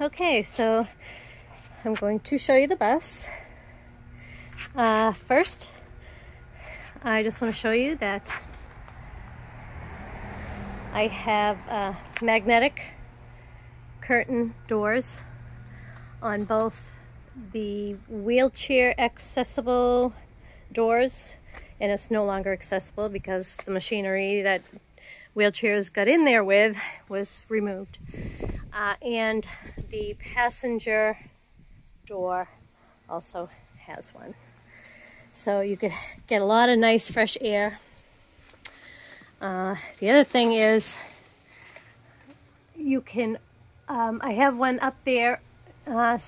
Okay, so I'm going to show you the bus. Uh, first, I just want to show you that I have uh, magnetic curtain doors on both the wheelchair accessible doors and it's no longer accessible because the machinery that wheelchairs got in there with was removed. Uh, and the passenger door also has one. So you could get a lot of nice fresh air. Uh, the other thing is you can, um, I have one up there. Uh,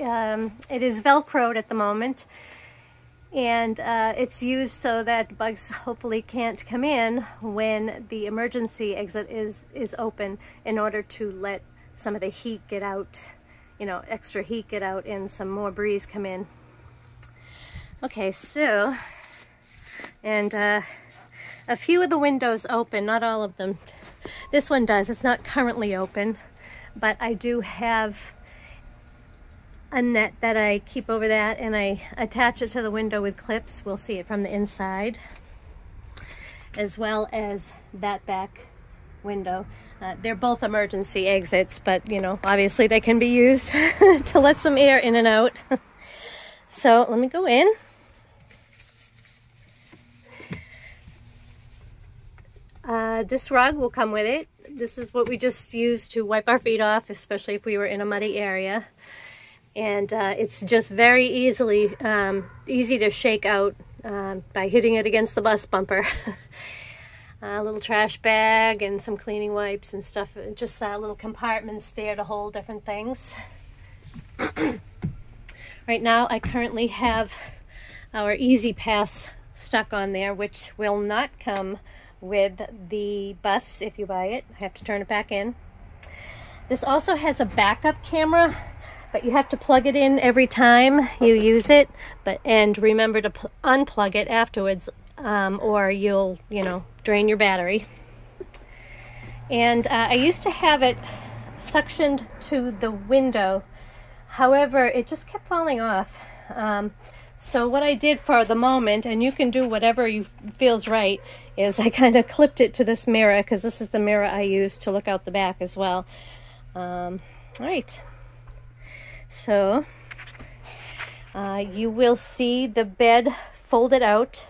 um, it is Velcroed at the moment and uh, it's used so that bugs hopefully can't come in when the emergency exit is is open in order to let some of the heat get out you know extra heat get out and some more breeze come in. Okay so and uh, a few of the windows open not all of them. This one does it's not currently open but I do have a net that I keep over that and I attach it to the window with clips. We'll see it from the inside as well as that back window. Uh, they're both emergency exits, but you know, obviously they can be used to let some air in and out. so let me go in. Uh, this rug will come with it. This is what we just used to wipe our feet off, especially if we were in a muddy area and uh, it's just very easily um, easy to shake out uh, by hitting it against the bus bumper. a little trash bag and some cleaning wipes and stuff, just uh, little compartments there to hold different things. right now I currently have our E-ZPass stuck on there, which will not come with the bus if you buy it. I have to turn it back in. This also has a backup camera but you have to plug it in every time you use it but and remember to unplug it afterwards um, or you'll you know drain your battery. And uh, I used to have it suctioned to the window. However it just kept falling off. Um, so what I did for the moment and you can do whatever you feels right is I kind of clipped it to this mirror because this is the mirror I use to look out the back as well. Um, all right so uh, you will see the bed folded out,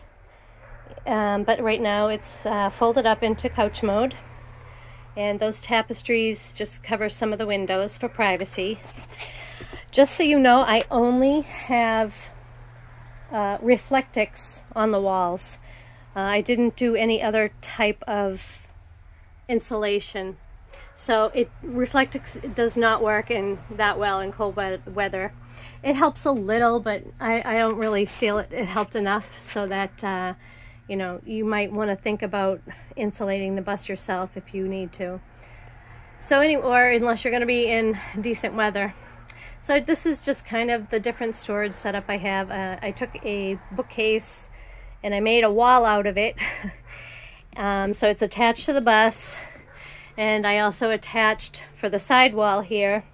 um, but right now it's uh, folded up into couch mode. And those tapestries just cover some of the windows for privacy. Just so you know, I only have uh, Reflectix on the walls. Uh, I didn't do any other type of insulation so it Reflectix does not work in that well in cold weather. It helps a little, but I, I don't really feel it, it helped enough so that, uh, you know, you might want to think about insulating the bus yourself if you need to. So anyway, or unless you're going to be in decent weather. So this is just kind of the different storage setup I have. Uh, I took a bookcase and I made a wall out of it. um, so it's attached to the bus. And I also attached for the side wall here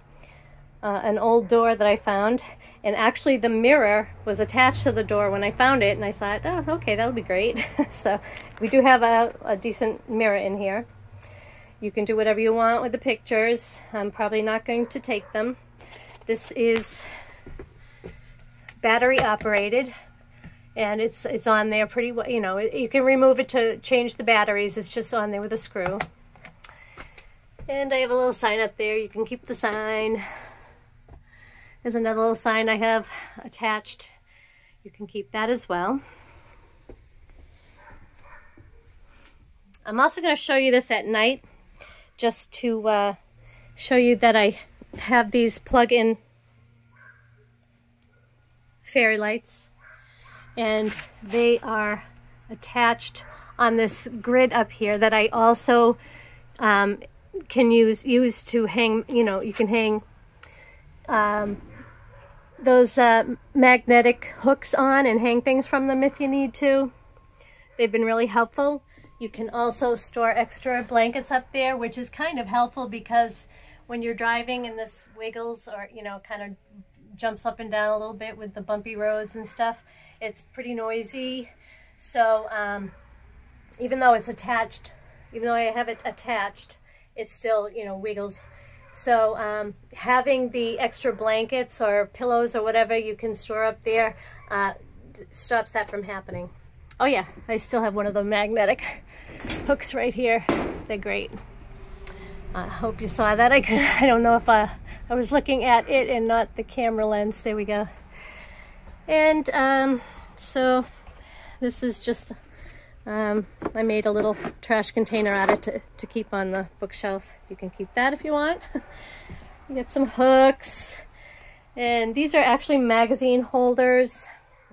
uh, an old door that I found. And actually the mirror was attached to the door when I found it and I thought, oh, okay, that'll be great. so we do have a, a decent mirror in here. You can do whatever you want with the pictures. I'm probably not going to take them. This is battery operated and it's it's on there pretty well you know you can remove it to change the batteries it's just on there with a screw and I have a little sign up there. You can keep the sign. There's another little sign I have attached. You can keep that as well. I'm also going to show you this at night just to uh, show you that I have these plug-in fairy lights and they are attached on this grid up here that I also um, can use use to hang, you know, you can hang um, those uh, magnetic hooks on and hang things from them if you need to. They've been really helpful. You can also store extra blankets up there, which is kind of helpful because when you're driving and this wiggles or, you know, kind of jumps up and down a little bit with the bumpy roads and stuff. It's pretty noisy. So um, even though it's attached, even though I have it attached, it still, you know, wiggles. So um, having the extra blankets or pillows or whatever you can store up there uh, stops that from happening. Oh yeah, I still have one of the magnetic hooks right here. They're great. I hope you saw that. I, could, I don't know if I, I was looking at it and not the camera lens. There we go. And um, so this is just, um, I made a little trash container out of it to, to keep on the bookshelf. You can keep that if you want. you get some hooks. And these are actually magazine holders.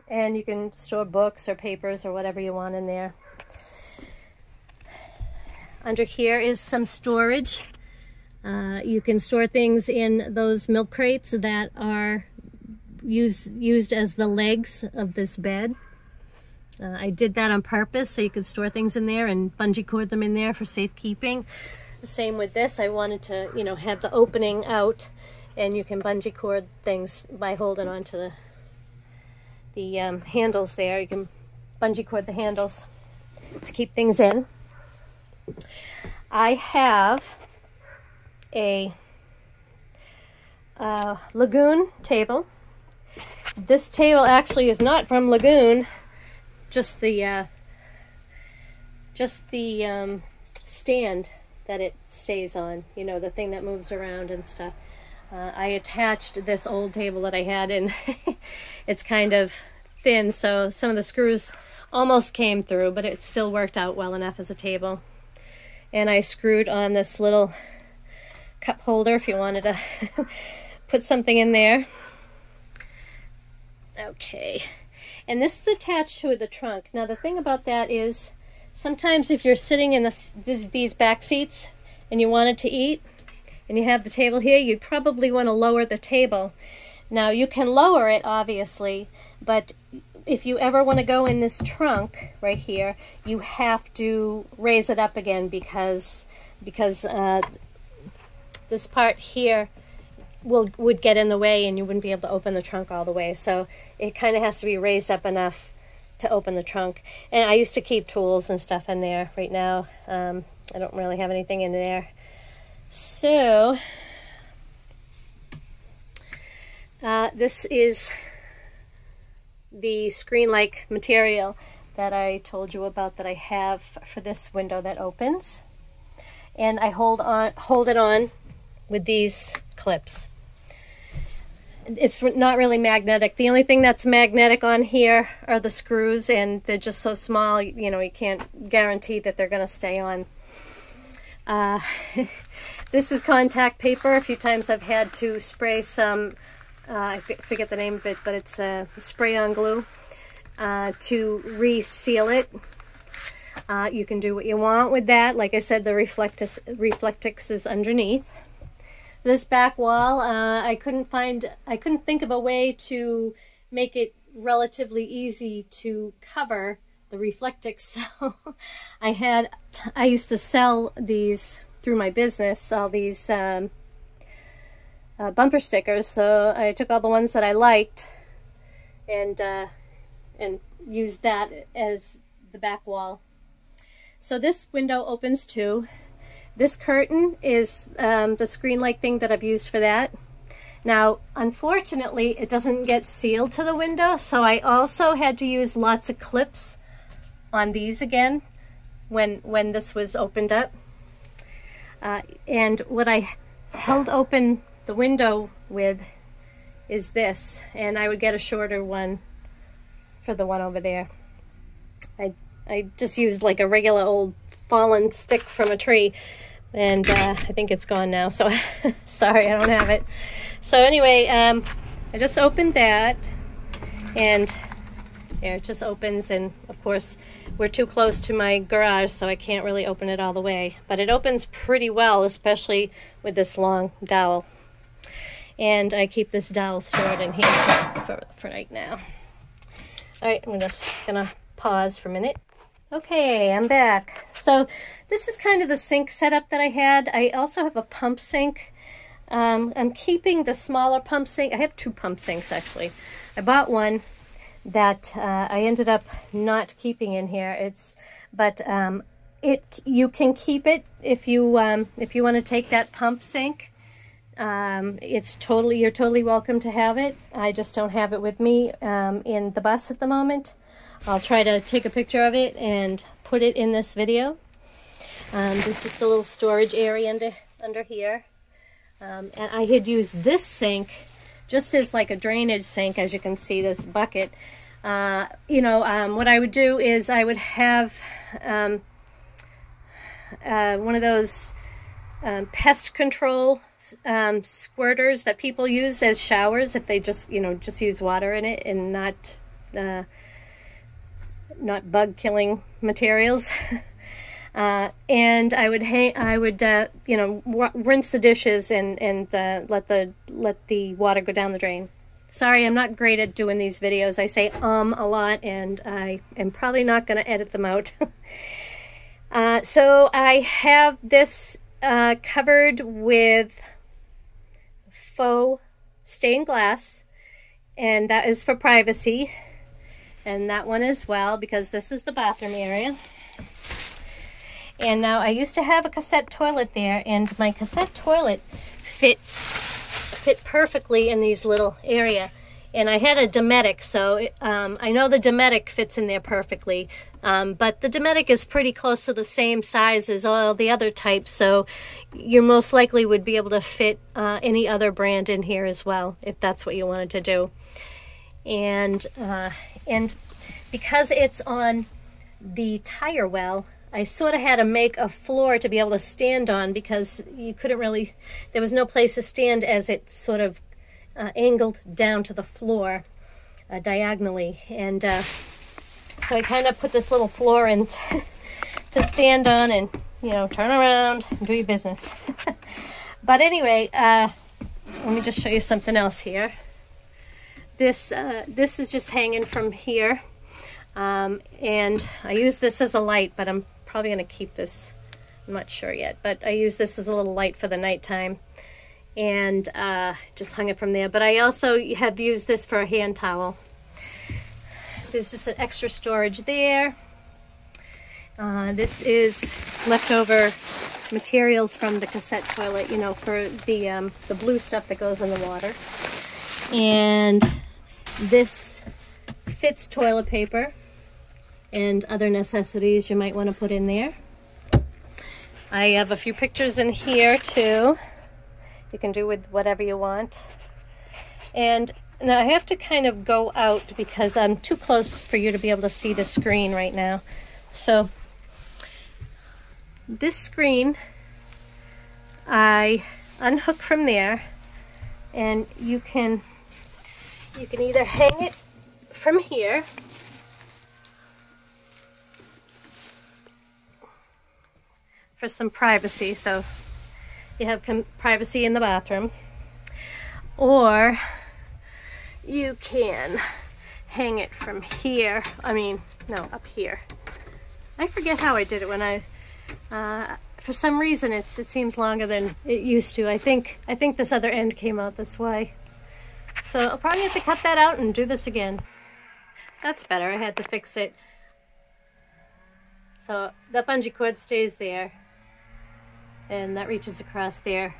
And you can store books or papers or whatever you want in there. Under here is some storage. Uh, you can store things in those milk crates that are use, used as the legs of this bed. Uh, I did that on purpose so you could store things in there and bungee cord them in there for safekeeping. The same with this. I wanted to, you know, have the opening out and you can bungee cord things by holding onto the the um, handles there. You can bungee cord the handles to keep things in. I have a uh, Lagun table. This table actually is not from Lagun, just the uh, just the um, stand that it stays on, you know, the thing that moves around and stuff. Uh, I attached this old table that I had and it's kind of thin, so some of the screws almost came through, but it still worked out well enough as a table and I screwed on this little cup holder if you wanted to put something in there. Okay, and this is attached to the trunk. Now the thing about that is sometimes if you're sitting in this, this, these back seats and you wanted to eat and you have the table here, you'd probably want to lower the table. Now you can lower it obviously, but if you ever want to go in this trunk right here, you have to raise it up again because because uh, this part here will would get in the way and you wouldn't be able to open the trunk all the way. So it kind of has to be raised up enough to open the trunk. And I used to keep tools and stuff in there. Right now, um, I don't really have anything in there. So uh, this is the screen-like material that I told you about that I have for this window that opens. And I hold on, hold it on with these clips. It's not really magnetic. The only thing that's magnetic on here are the screws and they're just so small, you know, you can't guarantee that they're going to stay on. Uh, this is contact paper. A few times I've had to spray some uh, I forget the name of it, but it's a spray-on glue uh, to reseal it. Uh, you can do what you want with that. Like I said, the Reflectix, Reflectix is underneath. This back wall, uh, I couldn't find, I couldn't think of a way to make it relatively easy to cover the Reflectix. So I had, I used to sell these through my business, all these um, uh, bumper stickers. So I took all the ones that I liked and uh, and used that as the back wall. So this window opens too. This curtain is um, the screen-like thing that I've used for that. Now, unfortunately, it doesn't get sealed to the window, so I also had to use lots of clips on these again when, when this was opened up. Uh, and what I held open the window with is this, and I would get a shorter one for the one over there. I, I just used like a regular old fallen stick from a tree, and uh, I think it's gone now, so sorry, I don't have it. So anyway, um, I just opened that, and there it just opens, and of course, we're too close to my garage, so I can't really open it all the way. But it opens pretty well, especially with this long dowel. And I keep this dowel stored in here for, for right now. All right, I'm just gonna pause for a minute. Okay, I'm back. So this is kind of the sink setup that I had. I also have a pump sink Um, I'm keeping the smaller pump sink. I have two pump sinks actually. I bought one that uh, I ended up not keeping in here. It's but um, it you can keep it if you um, if you want to take that pump sink. Um, it's totally you're totally welcome to have it. I just don't have it with me um, in the bus at the moment. I'll try to take a picture of it and put it in this video. Um, there's just a little storage area under under here. Um, and I had used this sink just as like a drainage sink, as you can see, this bucket. Uh, you know, um, what I would do is I would have um, uh, one of those um, pest control um, squirters that people use as showers if they just, you know, just use water in it and not, uh, not bug killing materials. Uh, and I would hang, I would, uh, you know, rinse the dishes and and uh, let the let the water go down the drain. Sorry, I'm not great at doing these videos. I say um a lot, and I am probably not going to edit them out. Uh, so I have this uh, covered with faux stained glass, and that is for privacy. And that one as well, because this is the bathroom area. And now I used to have a cassette toilet there and my cassette toilet fits fit perfectly in these little area. And I had a Dometic, so um, I know the Dometic fits in there perfectly. Um, but the Dometic is pretty close to the same size as all the other types, so you most likely would be able to fit uh, any other brand in here as well, if that's what you wanted to do. And, uh, and because it's on the tire well, I sort of had to make a floor to be able to stand on because you couldn't really, there was no place to stand as it sort of uh, angled down to the floor uh, diagonally. And uh, so I kind of put this little floor in to stand on and, you know, turn around and do your business. but anyway, uh, let me just show you something else here. This, uh, this is just hanging from here. Um, and I use this as a light, but I'm probably going to keep this. I'm not sure yet, but I use this as a little light for the nighttime and uh, just hung it from there. But I also have used this for a hand towel. There's just an extra storage there. Uh, this is leftover materials from the cassette toilet, you know, for the, um, the blue stuff that goes in the water. And this fits toilet paper and other necessities you might want to put in there. I have a few pictures in here too. You can do with whatever you want. And now I have to kind of go out because I'm too close for you to be able to see the screen right now. So this screen I unhook from there and you can you can either hang it from here. For some privacy so you have privacy in the bathroom. Or you can hang it from here I mean no up here. I forget how I did it when I uh, for some reason it's it seems longer than it used to. I think I think this other end came out this way so I'll probably have to cut that out and do this again that's better I had to fix it so that bungee cord stays there and that reaches across there.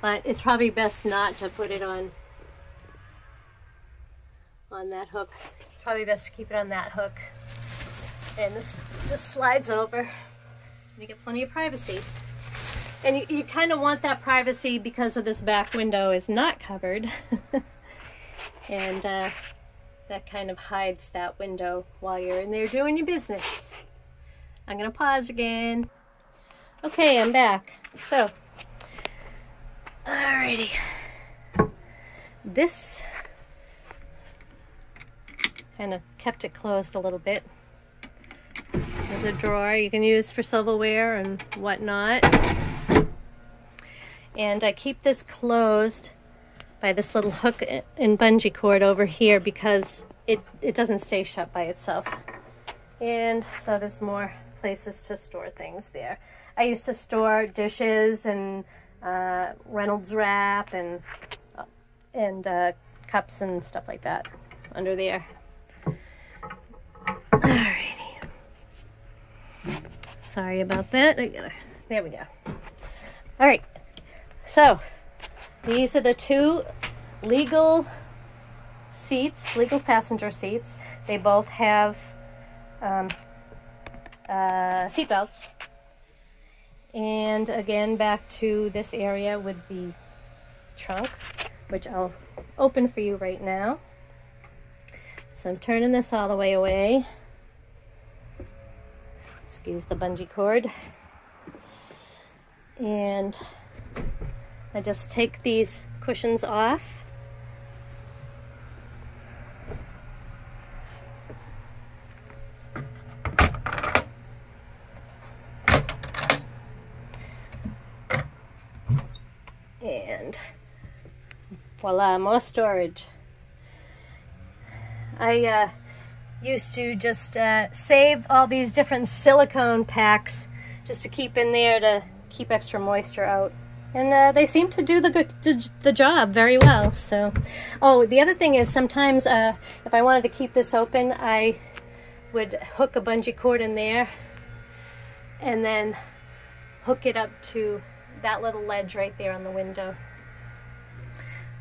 But it's probably best not to put it on on that hook. It's probably best to keep it on that hook. And this just slides over. You get plenty of privacy. And you, you kind of want that privacy because of this back window is not covered. and uh, that kind of hides that window while you're in there doing your business. I'm going to pause again. Okay, I'm back. So, alrighty. This kind of kept it closed a little bit. There's a drawer you can use for silverware and whatnot. And I keep this closed by this little hook and bungee cord over here because it, it doesn't stay shut by itself. And so there's more places to store things there. I used to store dishes and uh, Reynolds wrap and uh, and uh, cups and stuff like that under there. Alrighty. Sorry about that. Gotta, there we go. All right. So these are the two legal seats, legal passenger seats. They both have um, uh, seat belts. And again, back to this area with the trunk, which I'll open for you right now. So I'm turning this all the way away. Excuse the bungee cord. And I just take these cushions off. And voila, more storage. I uh, used to just uh, save all these different silicone packs just to keep in there to keep extra moisture out. And uh, they seem to do the good the job very well. So, oh, the other thing is sometimes uh, if I wanted to keep this open, I would hook a bungee cord in there and then hook it up to that little ledge right there on the window.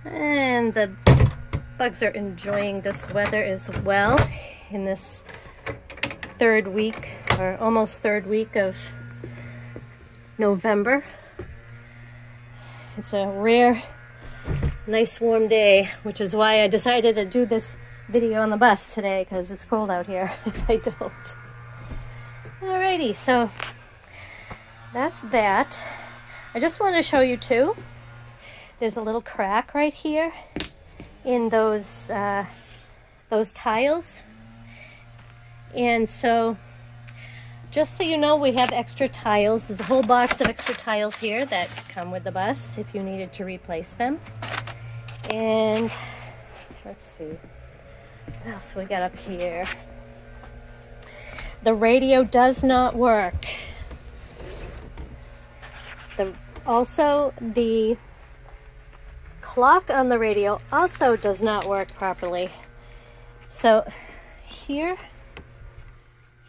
And the bugs are enjoying this weather as well in this third week or almost third week of November. It's a rare, nice warm day, which is why I decided to do this video on the bus today because it's cold out here if I don't. Alrighty, so that's that. I just want to show you too. There's a little crack right here in those uh, those tiles. And so just so you know, we have extra tiles. There's a whole box of extra tiles here that come with the bus if you needed to replace them. And let's see, what else we got up here? The radio does not work. The, also, the clock on the radio also does not work properly. So here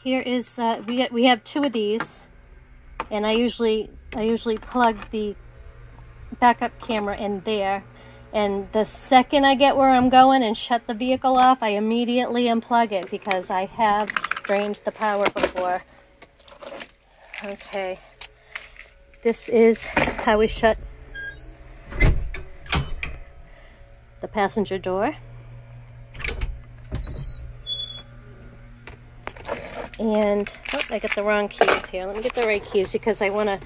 here is uh, we we have two of these, and I usually I usually plug the backup camera in there. And the second I get where I'm going and shut the vehicle off, I immediately unplug it because I have drained the power before. Okay. This is how we shut the passenger door. And, oh, I got the wrong keys here. Let me get the right keys because I want to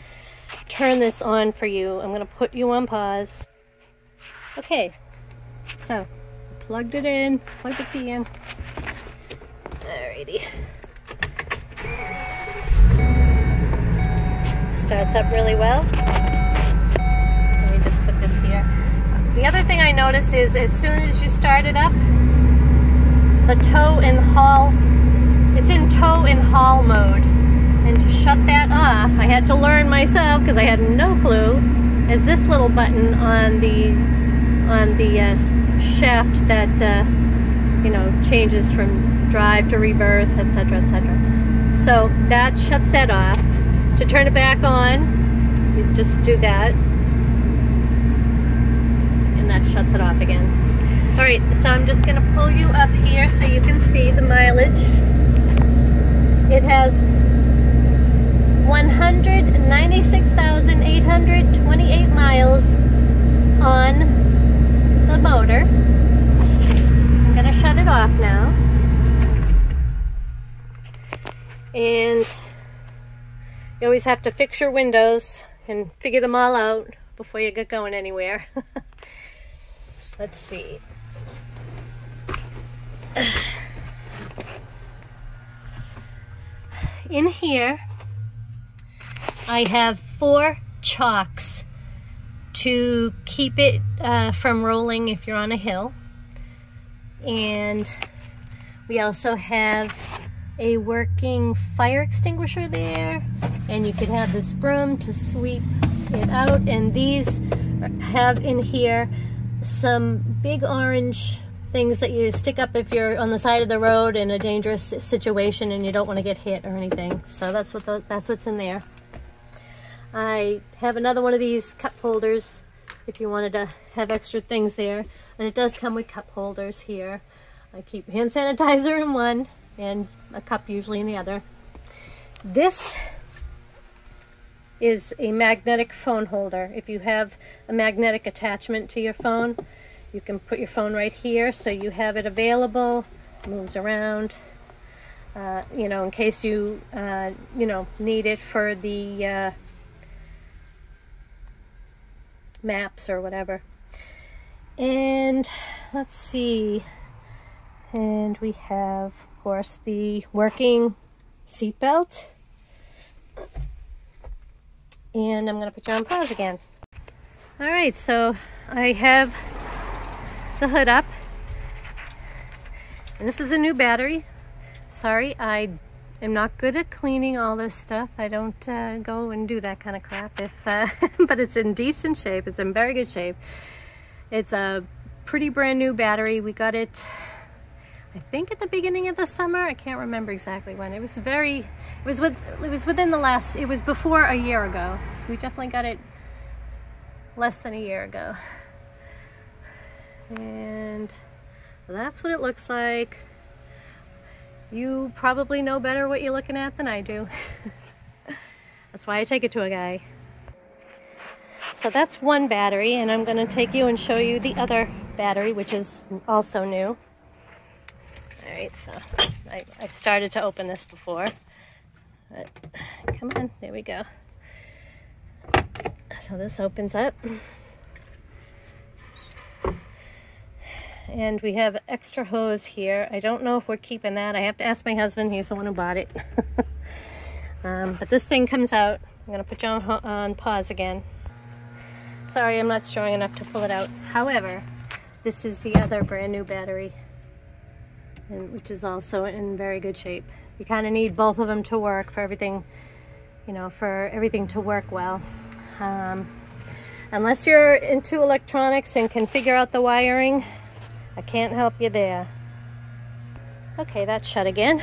turn this on for you. I'm going to put you on pause. Okay, so plugged it in, plugged the key in. Alrighty. Starts up really well. Let me just put this here. The other thing I notice is as soon as you start it up, the tow and haul it's in tow and haul mode. And to shut that off, I had to learn myself because I had no clue, is this little button on the on the uh, shaft that uh, you know changes from drive to reverse, etc., etc. So that shuts that off. To turn it back on, you just do that, and that shuts it off again. All right, so I'm just gonna pull you up here so you can see the mileage. It has 196,828 miles on the motor. I'm going to shut it off now. And you always have to fix your windows and figure them all out before you get going anywhere. Let's see. In here, I have four chocks to keep it uh, from rolling if you're on a hill. And we also have a working fire extinguisher there. And you can have this broom to sweep it out. And these have in here some big orange things that you stick up if you're on the side of the road in a dangerous situation and you don't want to get hit or anything. So that's what the, that's what's in there. I have another one of these cup holders if you wanted to have extra things there. And it does come with cup holders here. I keep hand sanitizer in one and a cup usually in the other. This is a magnetic phone holder. If you have a magnetic attachment to your phone, you can put your phone right here so you have it available, moves around, uh, you know, in case you, uh, you know, need it for the uh, maps or whatever. And let's see, and we have, of course, the working seatbelt. And I'm to put you on pause again. All right, so I have the hood up. And this is a new battery. Sorry, I am not good at cleaning all this stuff. I don't uh, go and do that kind of crap. If, uh, but it's in decent shape. It's in very good shape. It's a pretty brand new battery. We got it, I think at the beginning of the summer. I can't remember exactly when. It was very, it was with, it was within the last, it was before a year ago. So we definitely got it less than a year ago and that's what it looks like. You probably know better what you're looking at than I do. that's why I take it to a guy. So that's one battery and I'm going to take you and show you the other battery which is also new. Alright, so I, I started to open this before. But come on, there we go. So this opens up. And we have extra hose here. I don't know if we're keeping that. I have to ask my husband. He's the one who bought it. um, but this thing comes out. I'm going to put you on, on pause again. Sorry, I'm not strong enough to pull it out. However, this is the other brand new battery, and, which is also in very good shape. You kind of need both of them to work for everything, you know, for everything to work well. Um, unless you're into electronics and can figure out the wiring, I can't help you there. Okay, that's shut again.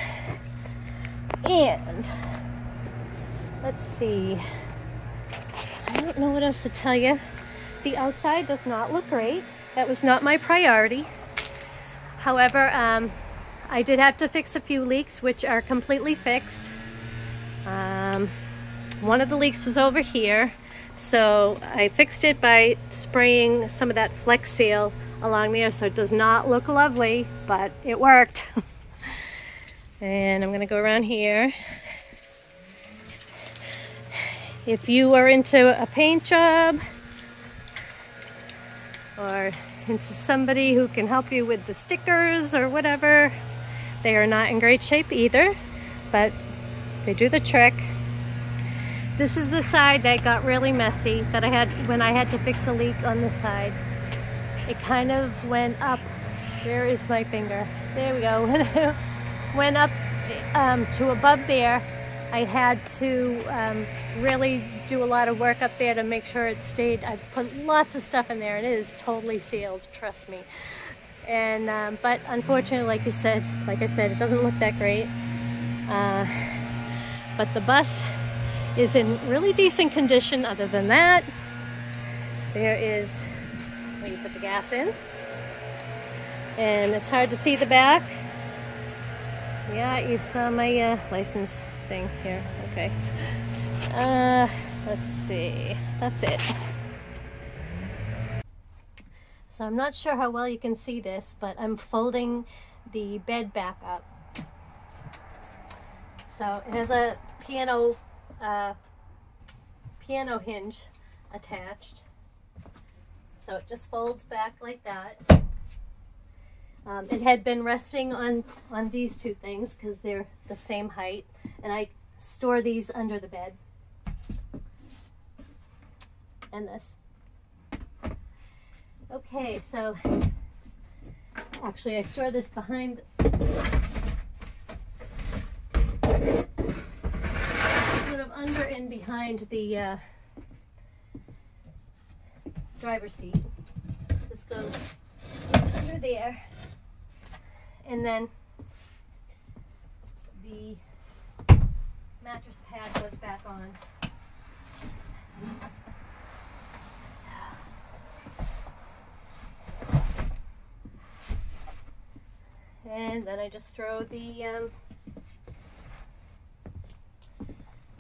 And let's see. I don't know what else to tell you. The outside does not look great. That was not my priority. However, um, I did have to fix a few leaks, which are completely fixed. Um, one of the leaks was over here. So I fixed it by spraying some of that Flex Seal along there so it does not look lovely, but it worked. and I'm gonna go around here. If you are into a paint job or into somebody who can help you with the stickers or whatever, they are not in great shape either, but they do the trick. This is the side that got really messy that I had when I had to fix a leak on the side it kind of went up. Where is my finger? There we go. went up um, to above there. I had to um, really do a lot of work up there to make sure it stayed. I put lots of stuff in there it is totally sealed, trust me. And um, But unfortunately, like you said, like I said, it doesn't look that great. Uh, but the bus is in really decent condition other than that. There is you put the gas in. And it's hard to see the back. Yeah, you saw my uh, license thing here. Okay. Uh, let's see. That's it. So I'm not sure how well you can see this, but I'm folding the bed back up. So it has a piano, uh, piano hinge attached. So it just folds back like that. Um, it had been resting on, on these two things because they're the same height. And I store these under the bed. And this. Okay, so actually I store this behind sort of under and behind the uh, driver's seat. This goes under there. And then the mattress pad goes back on. And then I just throw the um,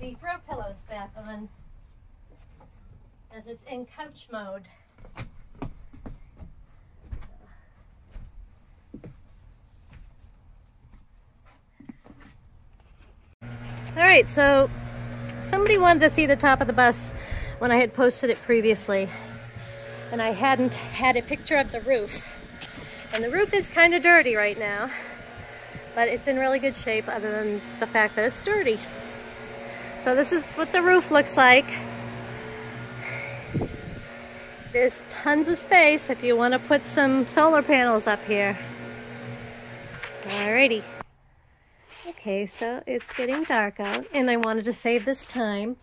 the throw pillows back on as it's in couch mode. All right, so somebody wanted to see the top of the bus when I had posted it previously, and I hadn't had a picture of the roof. And the roof is kind of dirty right now, but it's in really good shape other than the fact that it's dirty. So this is what the roof looks like. There's tons of space if you want to put some solar panels up here. Alrighty. Okay, so it's getting dark out and I wanted to save this time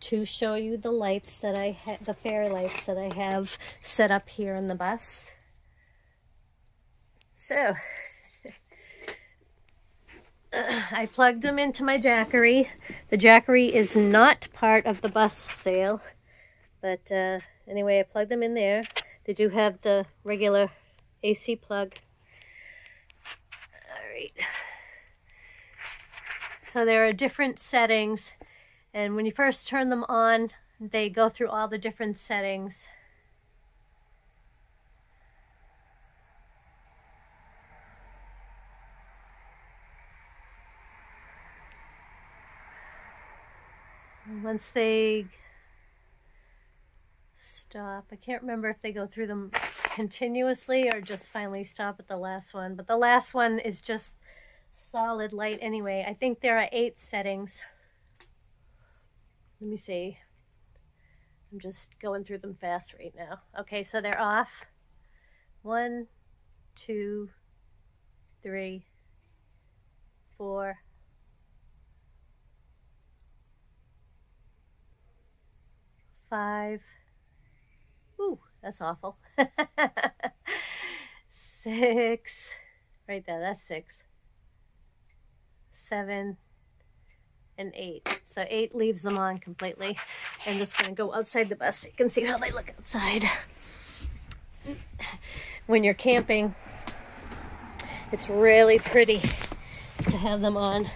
to show you the lights that I have, the fairy lights that I have set up here in the bus. So, I plugged them into my Jackery. The Jackery is not part of the bus sale, but uh, anyway, I plugged them in there. They do have the regular AC plug. All right. So there are different settings, and when you first turn them on, they go through all the different settings. once they stop, I can't remember if they go through them continuously or just finally stop at the last one, but the last one is just solid light anyway. I think there are eight settings. Let me see. I'm just going through them fast right now. Okay, so they're off. One, two, three, four, five. Ooh, that's awful. six. Right there, that's six. Seven and eight. So eight leaves them on completely. I'm just going to go outside the bus so you can see how they look outside. When you're camping, it's really pretty to have them on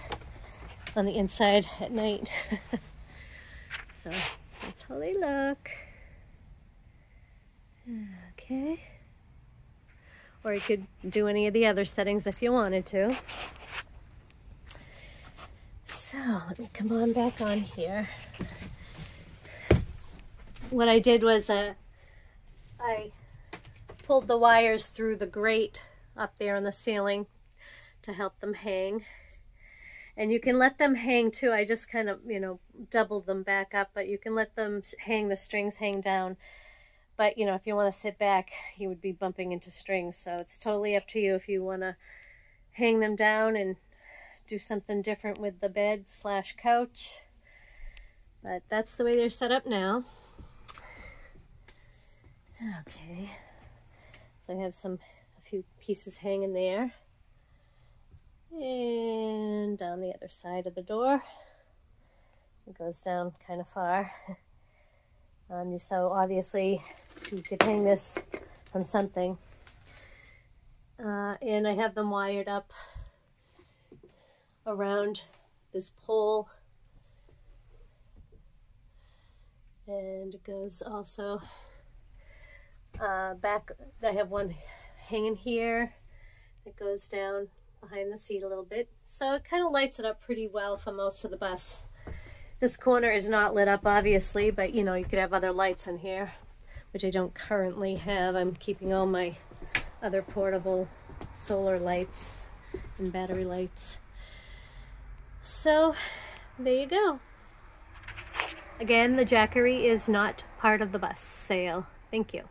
on the inside at night. so that's how they look. Okay. Or you could do any of the other settings if you wanted to. So let me come on back on here. What I did was uh, I pulled the wires through the grate up there on the ceiling to help them hang. And you can let them hang too. I just kind of, you know, doubled them back up, but you can let them hang, the strings hang down. But, you know, if you want to sit back, you would be bumping into strings. So it's totally up to you if you want to hang them down and do something different with the bed slash couch. But that's the way they're set up now. Okay. So I have some, a few pieces hanging there and down the other side of the door. It goes down kind of far. Um, so obviously you could hang this from something. Uh, and I have them wired up around this pole. And it goes also uh, back, I have one hanging here. It goes down behind the seat a little bit. So it kind of lights it up pretty well for most of the bus. This corner is not lit up, obviously, but you know, you could have other lights in here, which I don't currently have. I'm keeping all my other portable solar lights and battery lights. So there you go. Again, the Jackery is not part of the bus sale. Thank you.